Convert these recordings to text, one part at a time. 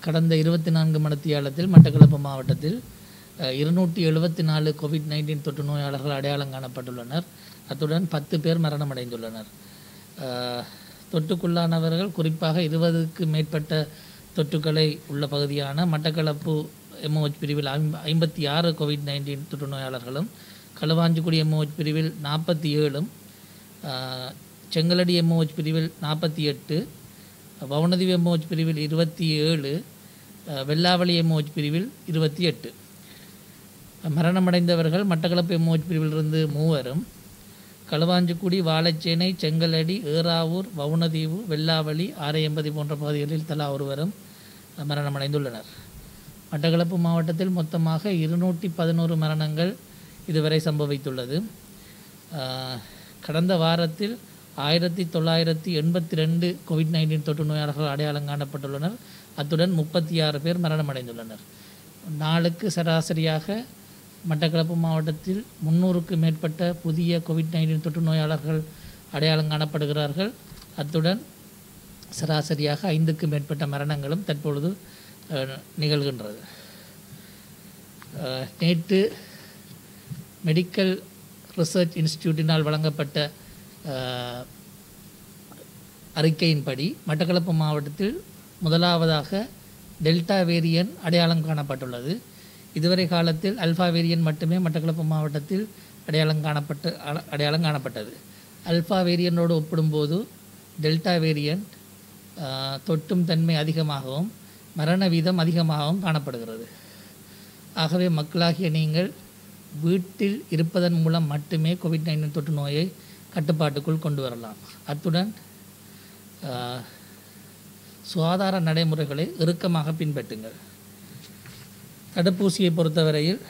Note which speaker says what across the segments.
Speaker 1: கடந்த இருபத்தி நான்கு மணித்தியாலத்தில் மட்டக்களப்பு மாவட்டத்தில் இருநூற்றி எழுபத்தி நாலு கோவிட் நைன்டீன் தொற்று நோயாளர்கள் அடையாளம் காணப்பட்டுள்ளனர். அத்துடன் பத்து பேர் மரணமடைந்துள்ளனர். அஹ், தொற்றுக்குள்ளானவர்கள் குறிப்பாக இருபதுக்கு மேற்பட்ட தொற்றுக்களை உள்ள பகுதியான மட்டக்களப்பு எம்ஓஹெச் பிரிவில் ஐம்ப ஐம்பத்தி ஆறு கோவிட் நைன்டீன் தொற்று நோயாளர்களும் களுவாஞ்சிக்குடி எம்ஓஹெச் பிரிவில் நாற்பத்தி ஏழும் செங்கலடி எம்ஓஹெச் பிரிவில் நாற்பத்தி எட்டு வவுனதீவு எம்ஓஹெச் பிரிவில் இருபத்தி ஏழு வெள்ளாவளி எம்மோஜ் பிரிவில் இருபத்தி எட்டு. மரணமடைந்தவர்கள் மட்டக்களப்பு எம்மோஜ் பிரிவிலிருந்து மூவரும் களுவாஞ்சிக்குடி வாழைச்சேனை செங்கலடி ஏறாவூர் வவுனதீவு வெள்ளாவளி ஆரையம்பதி போன்ற பகுதிகளில் தலா ஒருவரும் மரணமடைந்துள்ளனர். மட்டக்களப்பு மாவட்டத்தில் மொத்தமாக இருநூற்றி பதினோரு மரணங்கள் இதுவரை சம்பவித்துள்ளது. ஆஹ், கடந்த வாரத்தில் ஆயிரத்தி தொள்ளாயிரத்தி எண்பத்தி ரெண்டு கோவிட் நைன்டீன் தொற்று நோயாளர்கள் அடையாளம் காணப்பட்டுள்ளனர். அத்துடன் முப்பத்தி ஆறு பேர் மரணமடைந்துள்ளனர். நாளுக்கு சராசரியாக மட்டக்களப்பு மாவட்டத்தில் முன்னூறுக்கு மேற்பட்ட புதிய கோவிட் நைன்டீன் தொற்று நோயாளர்கள் அடையாளம் காணப்படுகிறார்கள். அத்துடன் சராசரியாக ஐந்துக்கு மேற்பட்ட மரணங்களும் தற்பொழுது நிகழ்கின்றது. நேற்று மெடிக்கல் ரிசர்ச் இன்ஸ்டியூட்டினால் வழங்கப்பட்ட அறிக்கையின்படி மட்டக்களப்பு மாவட்டத்தில் முதலாவதாக டெல்டா வேரியன் அடையாளம் காணப்பட்டுள்ளது. இதுவரை காலத்தில் அல்ஃபா வேரியன் மட்டுமே மட்டக்களப்பு மாவட்டத்தில் அடையாளம் காணப்பட்டு அடையாளம் காணப்பட்டது. அல்ஃபா வேரியனோடு ஒப்பிடும்போது டெல்டா வேரியன்ட் தொட்டும் தன்மை அதிகமாகவும் மரண வீதம் அதிகமாகவும் காணப்படுகிறது. ஆகவே மக்களாகிய நீங்கள் வீட்டில் இருப்பதன் மூலம் மட்டுமே கோவிட் நைன்டீன் தொற்று நோயை கட்டுப்பாட்டுக்குள் கொண்டு வரலாம். அத்துடன் சுகாதார நடைமுறைகளை இறுக்கமாக பின்பற்றுங்கள். தடுப்பூசியை பொறுத்தவரையில்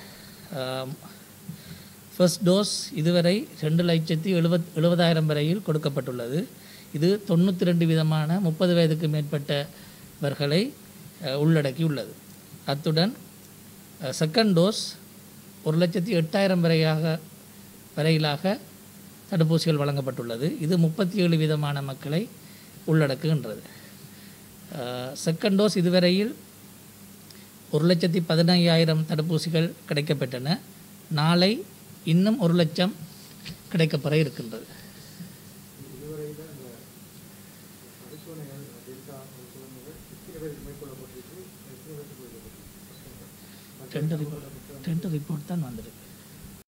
Speaker 1: ஃபர்ஸ்ட் டோஸ் இதுவரை ரெண்டு லட்சத்தி எழுபத் எழுபதாயிரம் வரையில் கொடுக்கப்பட்டுள்ளது. இது தொண்ணூற்றி ரெண்டு விதமான முப்பது வயதுக்கு மேற்பட்டவர்களை உள்ளடக்கியுள்ளது. அத்துடன் செகண்ட் டோஸ் ஒரு லட்சத்தி எட்டாயிரம் வரையாக வரையிலாக தடுப்பூசிகள் வழங்கப்பட்டுள்ளது. இது முப்பத்தி ஏழு விதமான மக்களை உள்ளடக்குகின்றது. செகண்ட் டோஸ் இதுவரையில் ஒரு லட்சத்தி பதினையாயிரம் தடுப்பூசிகள் கிடைக்கப்பெற்றன. நாளை இன்னும் ஒரு லட்சம் கிடைக்கப்பெற இருக்கின்றது. டெண்டர் ரிப்போர்ட் ரிப்போர்ட் தான் வந்திருக்கு.